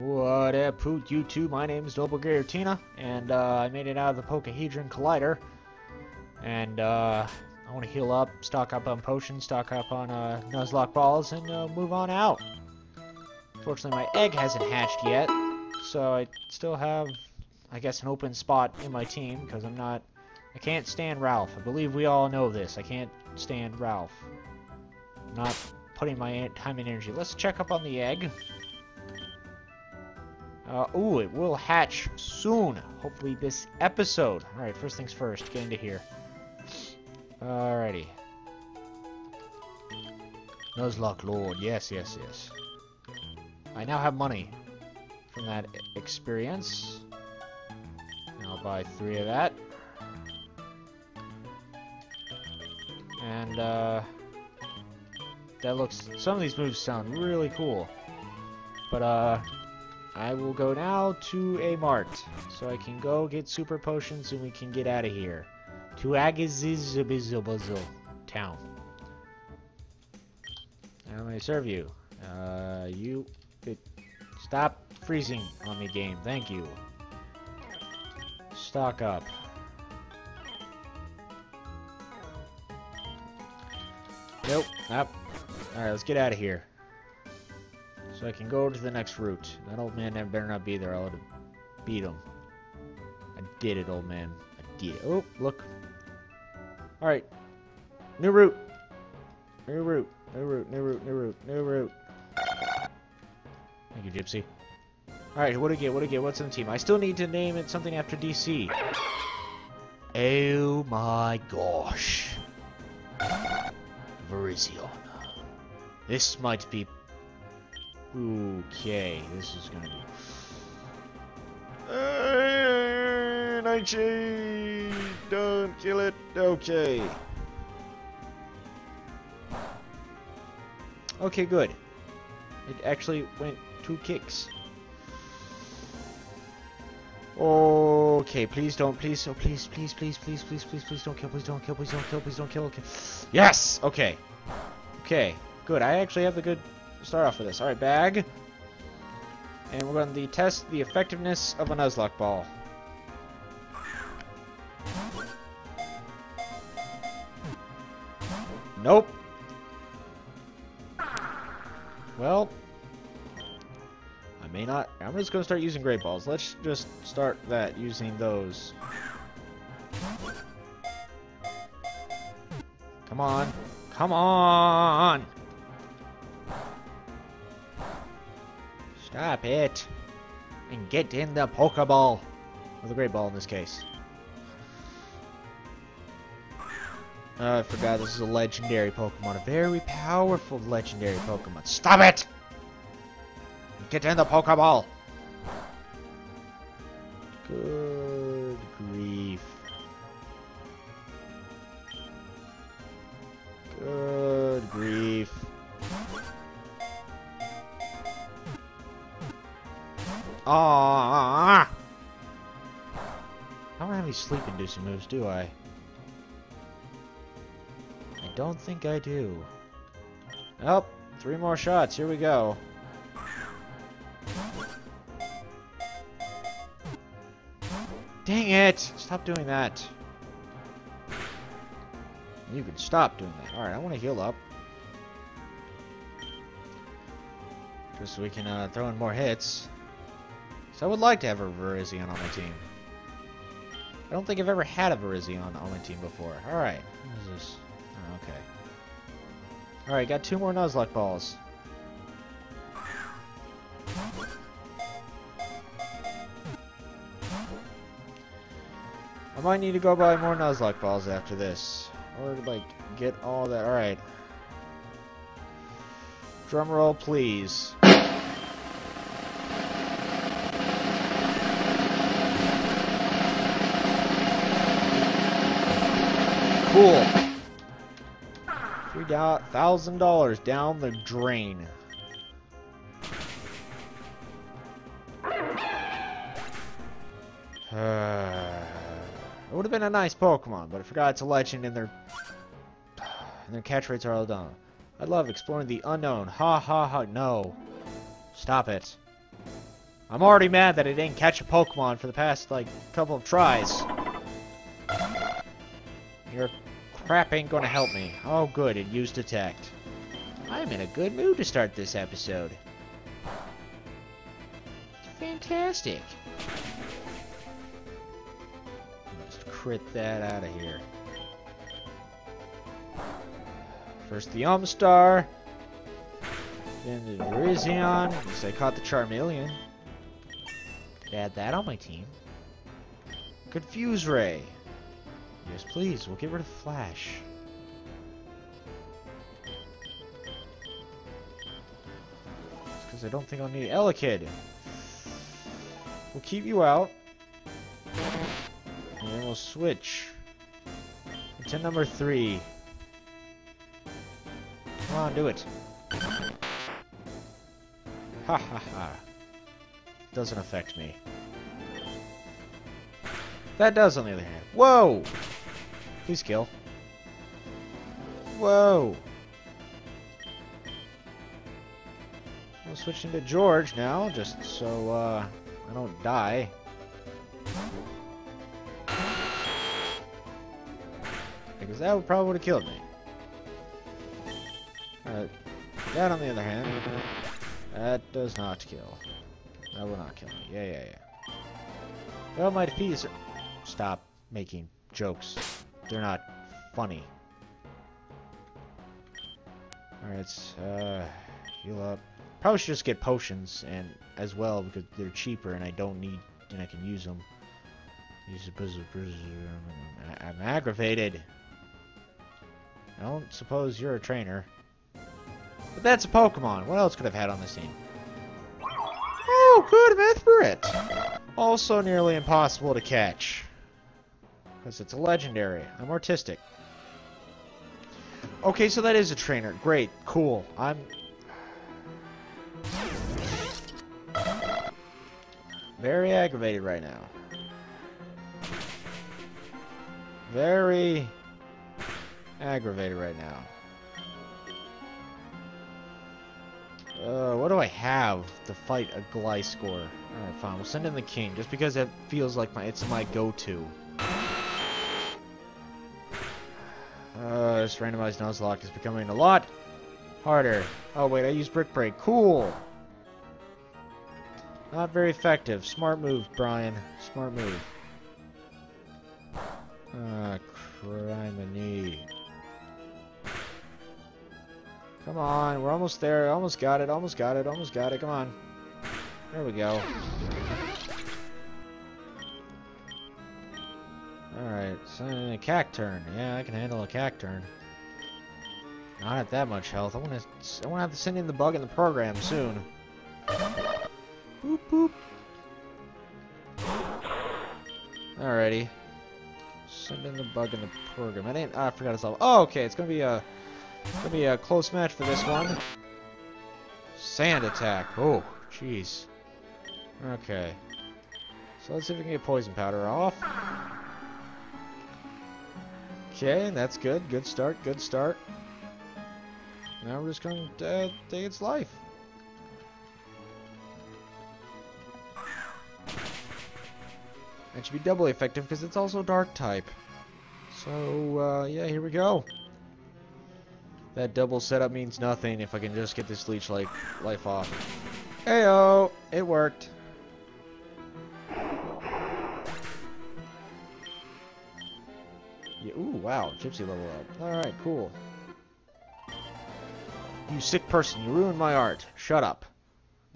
What up, Poot YouTube? My name is Doppelganger Tina, and uh, I made it out of the Pokehedron Collider. And uh, I want to heal up, stock up on potions, stock up on uh, Nuzlocke balls, and uh, move on out. Fortunately, my egg hasn't hatched yet, so I still have, I guess, an open spot in my team, because I'm not... I can't stand Ralph. I believe we all know this. I can't stand Ralph. I'm not putting my time and energy. Let's check up on the egg. Uh, ooh, it will hatch soon. Hopefully this episode. Alright, first things first. Get into here. Alrighty. Nuzlocke Lord. Yes, yes, yes. I now have money from that experience. I'll buy three of that. And, uh... That looks... Some of these moves sound really cool. But, uh... I will go now to a mart, so I can go get super potions and we can get out of here. To Agazizabizabuzzle town. How may I serve you? Uh, you... Stop freezing on me, game. Thank you. Stock up. Nope. Nope. Alright, let's get out of here. So I can go to the next route. That old man better not be there. I'll beat him. I did it, old man. I did it. Oh, look. Alright. New route. New route. New route. New route. New route. New route. Thank you, Gypsy. Alright, what do I get? What do I get? What's in the team? I still need to name it something after DC. Oh my gosh. Virizion. This might be Okay, this is gonna be. Uh, Nightshade! Don't kill it. Okay. Okay, good. It actually went two kicks. Okay, please don't, please, oh, please, please, please, please, please, please, please don't kill, please don't kill, please don't kill, please don't kill, okay. Yes! Okay. Okay, good. I actually have the good start off with this. Alright, bag. And we're going to test the effectiveness of a Nuzlocke ball. Nope. Well, I may not. I'm just going to start using great balls. Let's just start that using those. Come on. Come on! Stop it! And get in the Pokeball! Or the Great Ball in this case. Oh, I forgot this is a legendary Pokemon. A very powerful legendary Pokemon. Stop it! Get in the Pokeball! Good grief. Good grief. Ah! I don't have any sleep-inducing moves, do I? I don't think I do. Oh, three more shots. Here we go. Dang it! Stop doing that. You can stop doing that. Alright, I want to heal up. Just so we can uh, throw in more hits. So I would like to have a Virizion on my team. I don't think I've ever had a Virizion on my team before. Alright. What is this? Oh, okay. Alright, got two more Nuzlocke balls. I might need to go buy more Nuzlocke balls after this. Or, like, get all that. Alright. Drum roll, please. Cool. Three thousand dollars down the drain. it would have been a nice Pokemon, but I forgot it's a legend and their and their catch rates are all done. I love exploring the unknown. Ha ha ha. No. Stop it. I'm already mad that I didn't catch a Pokemon for the past, like, couple of tries. Your crap ain't gonna help me. Oh, good, it used Detect. I'm in a good mood to start this episode. Fantastic. Just crit that out of here. First the Umstar. Then the Virizion. Because I caught the Charmeleon. Add that on my team. Confuse Ray. Yes, please. We'll get rid of Flash. Because I don't think I'll need Elekid. We'll keep you out. And then we'll switch. To number three. Come on, do it. Ha ha ha. Doesn't affect me. That does, on the other hand. Whoa! Please kill. Whoa! I'm switching to George now, just so uh, I don't die. Because that would probably would have killed me. Uh, that, on the other hand, that does not kill. That will not kill me. Yeah, yeah, yeah. Well, my defeat is... Stop making jokes. They're not funny. Alright, uh, heal up. Probably should just get potions and as well because they're cheaper and I don't need and I can use them. Use I'm aggravated. I don't suppose you're a trainer. But that's a Pokemon. What else could I've had on this team? Oh, good, Mesprit! Also nearly impossible to catch. Because it's a legendary. I'm artistic. Okay, so that is a trainer. Great, cool. I'm... Very aggravated right now. Very aggravated right now. Uh, what do I have to fight a Gliscor? Alright, fine. We'll send in the King, just because it feels like my it's my go-to. Uh, this randomized Nuzlocke is becoming a lot harder. Oh, wait, I use Brick Break. Cool! Not very effective. Smart move, Brian. Smart move. Ah, criminy. Come on, we're almost there. Almost got it, almost got it, almost got it. Come on. There we go. Alright, so a Cacturne. Yeah, I can handle a Cacturne. Not at that much health. I want to. I want to have to send in the bug in the program soon. Boop boop. Alrighty. Send in the bug in the program. I didn't. Oh, ah, I forgot to solve. Oh, okay. It's gonna be a. Gonna be a close match for this one. Sand attack. Oh, jeez. Okay. So let's see if we can get poison powder off. Okay, that's good. Good start. Good start. Now we're just going to uh, take its life. That should be doubly effective because it's also dark type. So, uh, yeah, here we go. That double setup means nothing if I can just get this leech like life off. Heyo, it worked. Wow, Gypsy level up. Alright, cool. You sick person, you ruined my art. Shut up.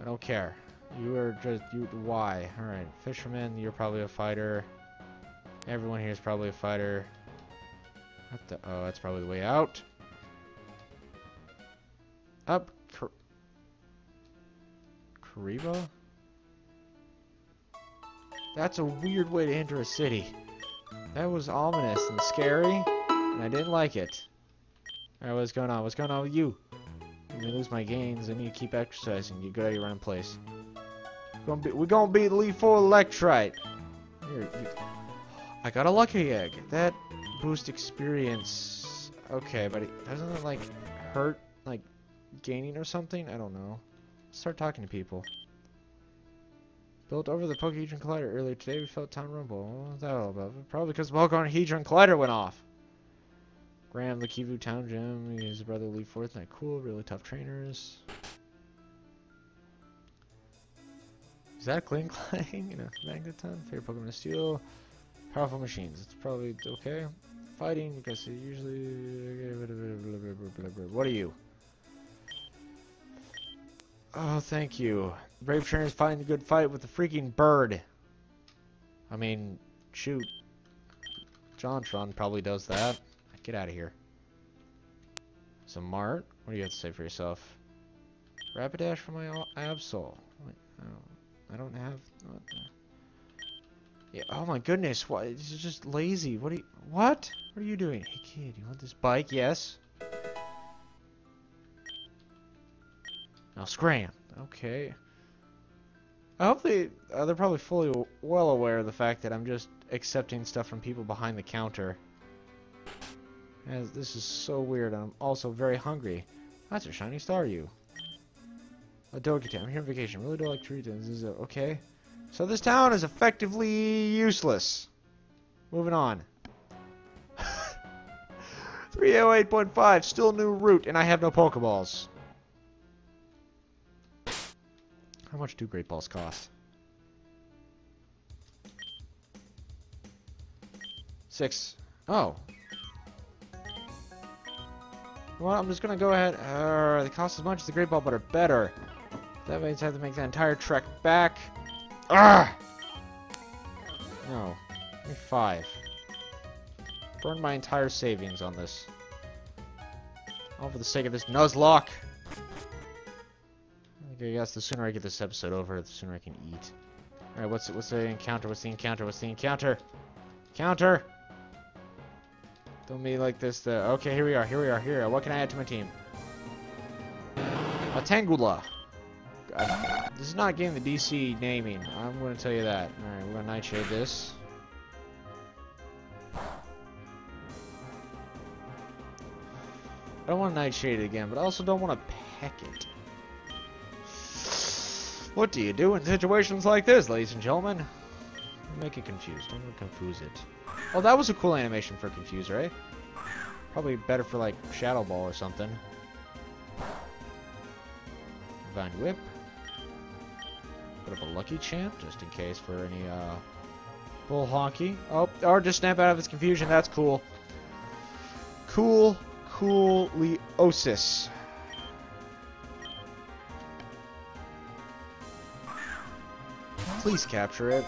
I don't care. You are just, you, why? Alright, fisherman, you're probably a fighter. Everyone here is probably a fighter. What the, oh, that's probably the way out. Up. Kariba? That's a weird way to enter a city. That was ominous and scary, and I didn't like it. Alright, what's going on? What's going on with you? I'm gonna lose my gains. I need to keep exercising. You go to your running place. We're gonna be, we're gonna beat Elite Four Electrite. Here, you, I got a lucky egg. That boost experience. Okay, but it doesn't it like hurt like gaining or something? I don't know. Start talking to people. Built over the Pokehedron Collider earlier today, we felt Town Rumble. What that all about? Probably because the Pokehedron Collider went off. Graham, the Kivu Town Gym, his brother Lee Forth, cool, really tough trainers. Is that Klinklang? You know, Magneton, favorite Pokemon Steel. Powerful machines, it's probably okay. Fighting, because usually... What are you? Oh, thank you. Brave trainers fighting a good fight with the freaking bird. I mean, shoot. JonTron probably does that. Get out of here. Some Mart. What do you have to say for yourself? Rapidash for my Absol. I don't, have... What yeah, oh my goodness, what? This is just lazy. What are you... What? What are you doing? Hey kid, you want this bike? Yes. Now scram. Okay. I hope they... Uh, they're probably fully well aware of the fact that I'm just accepting stuff from people behind the counter. As this is so weird. I'm also very hungry. That's a shiny star, you. A Dokita. I'm here on vacation. Really don't like treat This is okay. So this town is effectively useless. Moving on. 308.5. Still new route, and I have no Pokeballs. How much do Great Balls cost? Six. Oh, well, I'm just gonna go ahead. Uh, they cost as much as the Great Ball, but are better. That means I have to make that entire trek back. Ah! No. Give me five. Burn my entire savings on this. All for the sake of this Nuzlocke. I guess the sooner I get this episode over, the sooner I can eat. Alright, what's what's the encounter? What's the encounter? What's the encounter? Counter! Don't be like this. Okay, here we are. Here we are. Here. What can I add to my team? A Tangela. Uh, this is not getting the DC naming. I'm going to tell you that. All right, we're going to nightshade this. I don't want to nightshade it again, but I also don't want to peck it. What do you do in situations like this, ladies and gentlemen? Make it confused. Don't confuse it. Oh, that was a cool animation for Confuse, right? Probably better for, like, Shadow Ball or something. Vine Whip. Put up a Lucky Chant, just in case for any, uh... Bull Honky. Oh, or just snap out of its confusion. That's cool. Cool, cool Please capture it.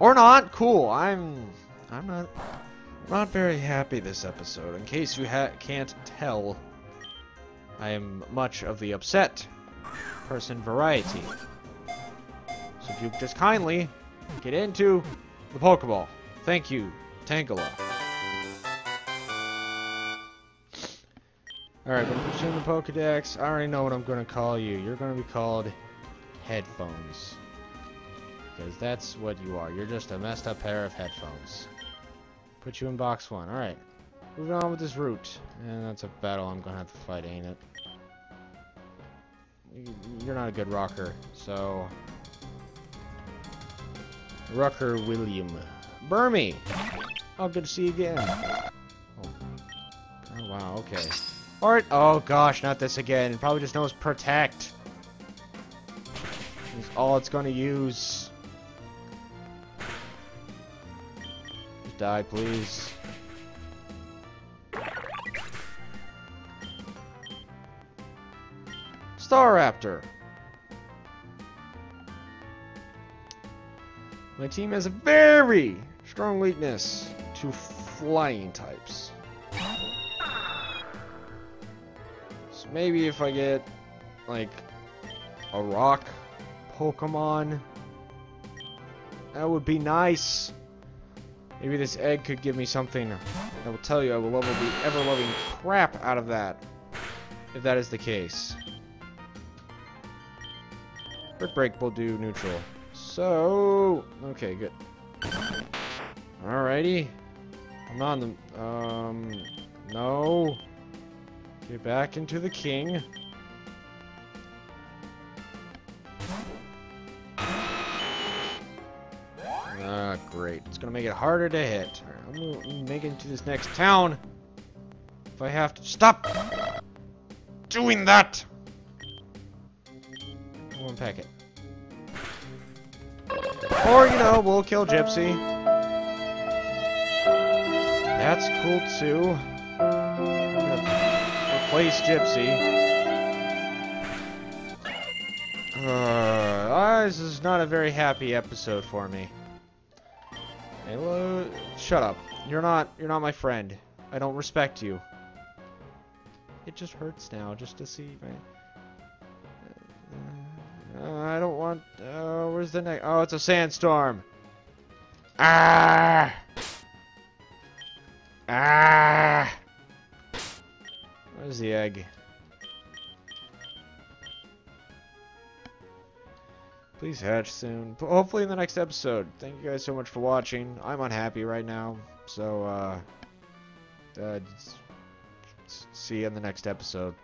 Or not. Cool. I'm I'm not not very happy this episode. In case you can't tell, I am much of the upset person variety. So if you just kindly get into the Pokeball. Thank you, Tangela. Alright, you in the Pokedex. I already know what I'm gonna call you. You're gonna be called Headphones. Because that's what you are. You're just a messed up pair of headphones. Put you in box one. Alright. Moving on with this route. And that's a battle I'm gonna have to fight, ain't it? You're not a good rocker, so... Rucker William. Burmy! Oh, good to see you again. Oh, oh wow, okay. Alright, oh gosh, not this again. probably just knows Protect. Is all it's gonna use. Die, please. Staraptor. My team has a very strong weakness to flying types. Maybe if I get, like, a rock Pokemon, that would be nice. Maybe this egg could give me something that will tell you I will level the ever-loving crap out of that. If that is the case. Brick Break will do neutral. So... Okay, good. Alrighty. I'm on the... Um... No. Get back into the king. Ah, great. It's gonna make it harder to hit. Alright, I'm gonna make it to this next town. If I have to stop doing that. Unpack it, Or, you know, we'll kill Gypsy. That's cool too. Replace Gypsy. Uh, this is not a very happy episode for me. Hello? shut up. You're not. You're not my friend. I don't respect you. It just hurts now, just to see. Uh, I don't want. Uh, where's the next? Oh, it's a sandstorm. Ah. Ah. Where's the egg? Please hatch soon. Hopefully in the next episode. Thank you guys so much for watching. I'm unhappy right now. So, uh, uh see you in the next episode.